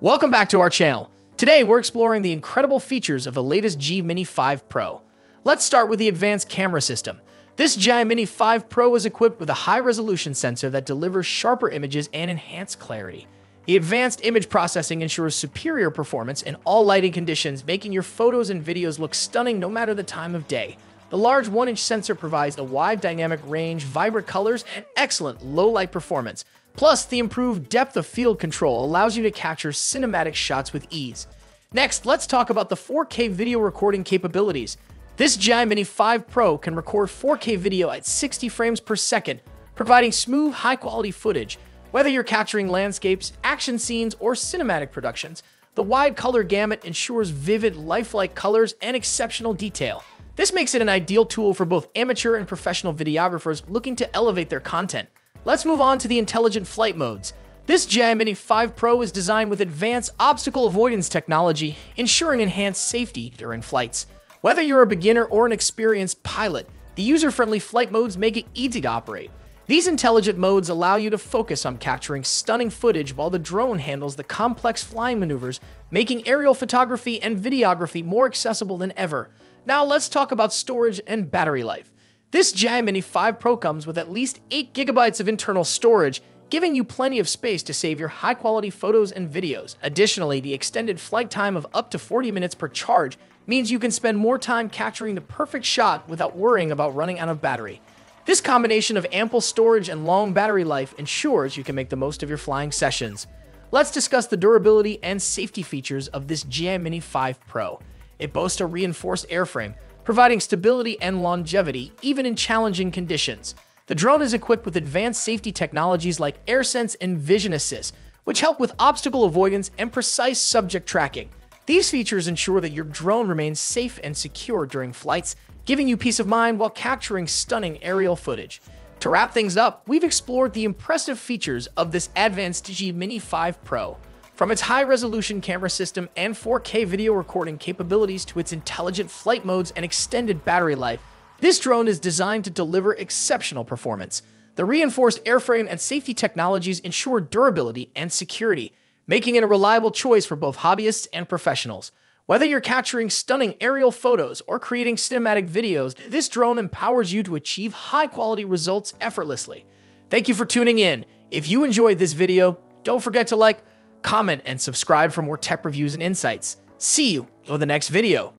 Welcome back to our channel. Today, we're exploring the incredible features of the latest DJI Mini 5 Pro. Let's start with the advanced camera system. This DJI Mini 5 Pro is equipped with a high-resolution sensor that delivers sharper images and enhanced clarity. The advanced image processing ensures superior performance in all lighting conditions, making your photos and videos look stunning no matter the time of day. The large 1-inch sensor provides a wide dynamic range, vibrant colors, and excellent low-light performance, Plus, the improved depth of field control allows you to capture cinematic shots with ease. Next, let's talk about the 4K video recording capabilities. This DJI Mini 5 Pro can record 4K video at 60 frames per second, providing smooth, high-quality footage. Whether you're capturing landscapes, action scenes, or cinematic productions, the wide color gamut ensures vivid, lifelike colors and exceptional detail. This makes it an ideal tool for both amateur and professional videographers looking to elevate their content. Let's move on to the intelligent flight modes. This DJI Mini 5 Pro is designed with advanced obstacle avoidance technology, ensuring enhanced safety during flights. Whether you're a beginner or an experienced pilot, the user-friendly flight modes make it easy to operate. These intelligent modes allow you to focus on capturing stunning footage while the drone handles the complex flying maneuvers, making aerial photography and videography more accessible than ever. Now let's talk about storage and battery life. This DJI Mini 5 Pro comes with at least 8 gigabytes of internal storage, giving you plenty of space to save your high quality photos and videos. Additionally, the extended flight time of up to 40 minutes per charge means you can spend more time capturing the perfect shot without worrying about running out of battery. This combination of ample storage and long battery life ensures you can make the most of your flying sessions. Let's discuss the durability and safety features of this DJI Mini 5 Pro. It boasts a reinforced airframe, providing stability and longevity even in challenging conditions. The drone is equipped with advanced safety technologies like AirSense and Vision Assist, which help with obstacle avoidance and precise subject tracking. These features ensure that your drone remains safe and secure during flights, giving you peace of mind while capturing stunning aerial footage. To wrap things up, we've explored the impressive features of this advanced DJI Mini 5 Pro. From its high-resolution camera system and 4K video recording capabilities to its intelligent flight modes and extended battery life, this drone is designed to deliver exceptional performance. The reinforced airframe and safety technologies ensure durability and security, making it a reliable choice for both hobbyists and professionals. Whether you're capturing stunning aerial photos or creating cinematic videos, this drone empowers you to achieve high-quality results effortlessly. Thank you for tuning in. If you enjoyed this video, don't forget to like, comment, and subscribe for more tech reviews and insights. See you in the next video.